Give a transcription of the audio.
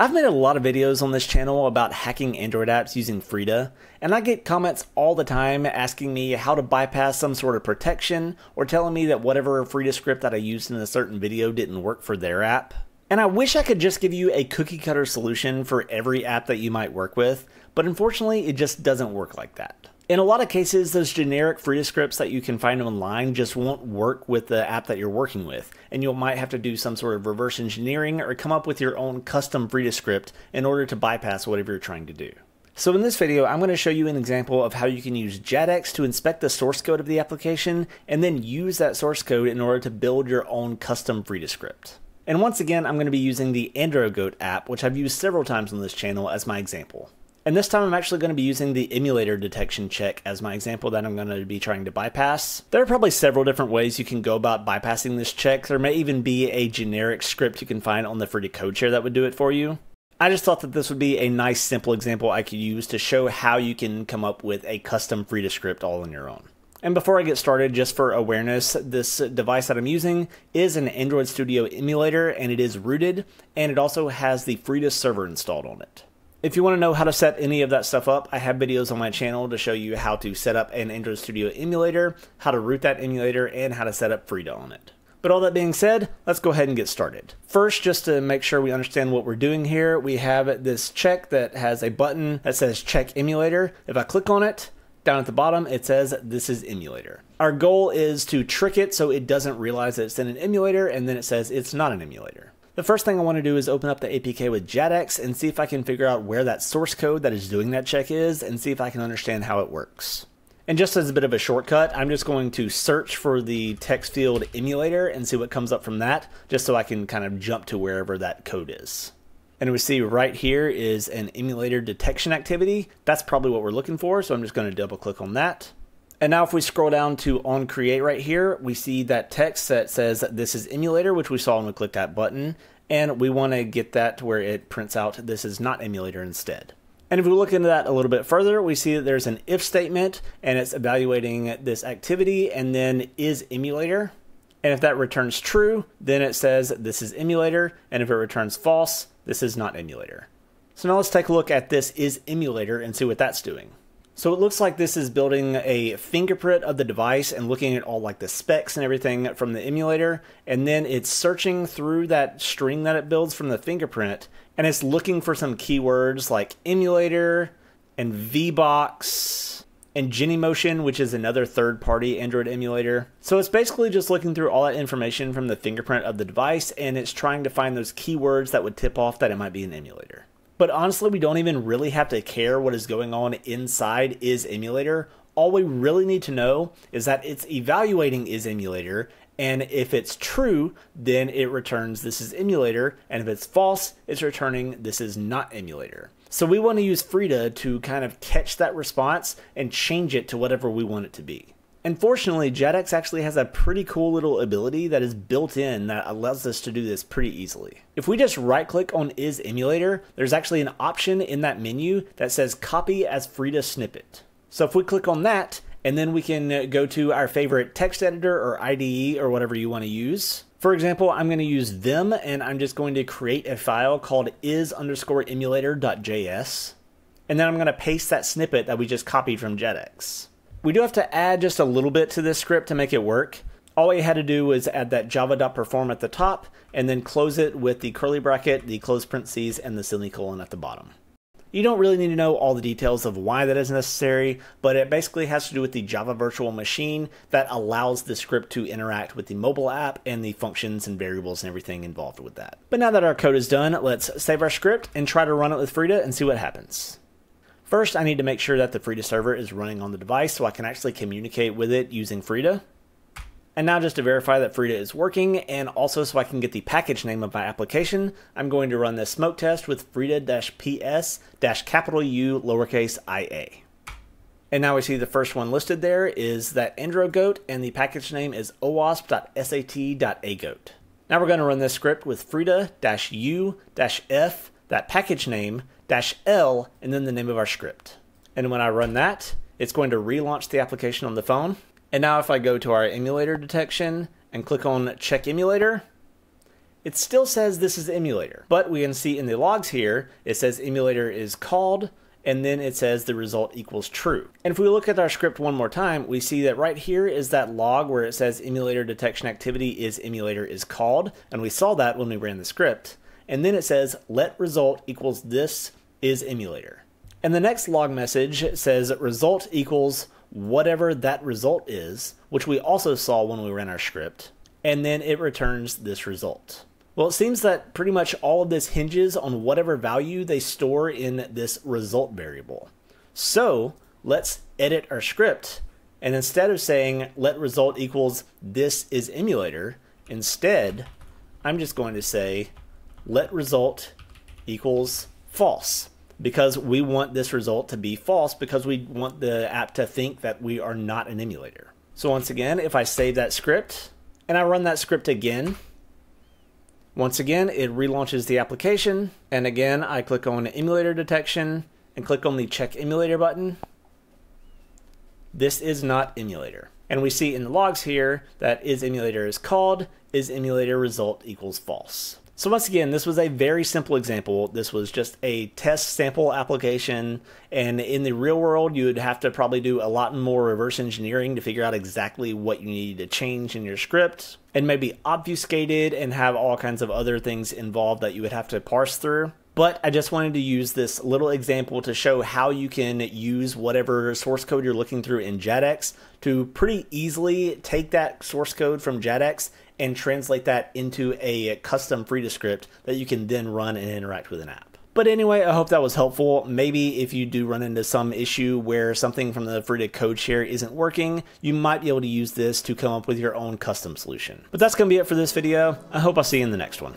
I've made a lot of videos on this channel about hacking Android apps using Frida, and I get comments all the time asking me how to bypass some sort of protection or telling me that whatever Frida script that I used in a certain video didn't work for their app. And I wish I could just give you a cookie cutter solution for every app that you might work with, but unfortunately it just doesn't work like that. In a lot of cases, those generic Frida scripts that you can find online just won't work with the app that you're working with, and you might have to do some sort of reverse engineering or come up with your own custom Frida script in order to bypass whatever you're trying to do. So in this video, I'm going to show you an example of how you can use JADX to inspect the source code of the application, and then use that source code in order to build your own custom Frida script. And once again, I'm going to be using the AndroGoat app, which I've used several times on this channel as my example. And this time I'm actually going to be using the emulator detection check as my example that I'm going to be trying to bypass. There are probably several different ways you can go about bypassing this check. There may even be a generic script you can find on the Frida code share that would do it for you. I just thought that this would be a nice simple example I could use to show how you can come up with a custom Frida script all on your own. And before I get started, just for awareness, this device that I'm using is an Android Studio emulator and it is rooted and it also has the Frida server installed on it. If you want to know how to set any of that stuff up, I have videos on my channel to show you how to set up an Android Studio emulator, how to root that emulator, and how to set up Frida on it. But all that being said, let's go ahead and get started. First, just to make sure we understand what we're doing here, we have this check that has a button that says check emulator. If I click on it, down at the bottom, it says this is emulator. Our goal is to trick it so it doesn't realize that it's in an emulator and then it says it's not an emulator. The first thing I want to do is open up the APK with JADX and see if I can figure out where that source code that is doing that check is and see if I can understand how it works. And just as a bit of a shortcut, I'm just going to search for the text field emulator and see what comes up from that, just so I can kind of jump to wherever that code is. And we see right here is an emulator detection activity. That's probably what we're looking for, so I'm just going to double click on that. And now if we scroll down to on create right here, we see that text that says this is emulator, which we saw when we clicked that button. And we want to get that to where it prints out this is not emulator instead. And if we look into that a little bit further, we see that there's an if statement and it's evaluating this activity and then is emulator. And if that returns true, then it says this is emulator. And if it returns false, this is not emulator. So now let's take a look at this is emulator and see what that's doing. So it looks like this is building a fingerprint of the device and looking at all like the specs and everything from the emulator. And then it's searching through that string that it builds from the fingerprint and it's looking for some keywords like emulator and VBox and Genymotion, which is another third party Android emulator. So it's basically just looking through all that information from the fingerprint of the device and it's trying to find those keywords that would tip off that it might be an emulator. But honestly, we don't even really have to care what is going on inside is emulator. All we really need to know is that it's evaluating is emulator and if it's true, then it returns this is emulator. And if it's false, it's returning this is not emulator. So we want to use Frida to kind of catch that response and change it to whatever we want it to be. Unfortunately, JADX actually has a pretty cool little ability that is built in that allows us to do this pretty easily. If we just right click on is emulator, there's actually an option in that menu that says copy as Frida snippet. So if we click on that, and then we can uh, go to our favorite text editor or IDE or whatever you want to use. For example, I'm going to use Vim and I'm just going to create a file called is underscore emulator.js. And then I'm going to paste that snippet that we just copied from JADX. We do have to add just a little bit to this script to make it work. All we had to do was add that java.perform at the top and then close it with the curly bracket, the close parentheses, and the semicolon at the bottom. You don't really need to know all the details of why that is necessary, but it basically has to do with the Java virtual machine that allows the script to interact with the mobile app and the functions and variables and everything involved with that. But now that our code is done, let's save our script and try to run it with Frida and see what happens. First, I need to make sure that the Frida server is running on the device so I can actually communicate with it using Frida. And now just to verify that Frida is working and also so I can get the package name of my application, I'm going to run this smoke test with Frida-ps capital U lowercase ia. And now we see the first one listed there is that AndroGoat and the package name is owasp.sat.agoat. Now we're going to run this script with Frida-u-f, that package name, dash L, and then the name of our script. And when I run that, it's going to relaunch the application on the phone. And now if I go to our emulator detection and click on check emulator, it still says this is emulator. But we can see in the logs here, it says emulator is called, and then it says the result equals true. And if we look at our script one more time, we see that right here is that log where it says emulator detection activity is emulator is called, and we saw that when we ran the script. And then it says let result equals this is emulator. And the next log message says result equals whatever that result is, which we also saw when we ran our script, and then it returns this result. Well, it seems that pretty much all of this hinges on whatever value they store in this result variable. So let's edit our script. And instead of saying let result equals this is emulator, instead, I'm just going to say let result equals false because we want this result to be false because we want the app to think that we are not an emulator. So once again, if I save that script and I run that script again, once again, it relaunches the application. And again, I click on emulator detection and click on the check emulator button. This is not emulator. And we see in the logs here that is emulator is called, is emulator result equals false. So once again, this was a very simple example. This was just a test sample application. And in the real world, you would have to probably do a lot more reverse engineering to figure out exactly what you need to change in your script and maybe obfuscate it and have all kinds of other things involved that you would have to parse through. But I just wanted to use this little example to show how you can use whatever source code you're looking through in JADX to pretty easily take that source code from JADX and translate that into a custom Frida script that you can then run and interact with an app. But anyway, I hope that was helpful. Maybe if you do run into some issue where something from the Frida code share isn't working, you might be able to use this to come up with your own custom solution. But that's going to be it for this video. I hope I'll see you in the next one.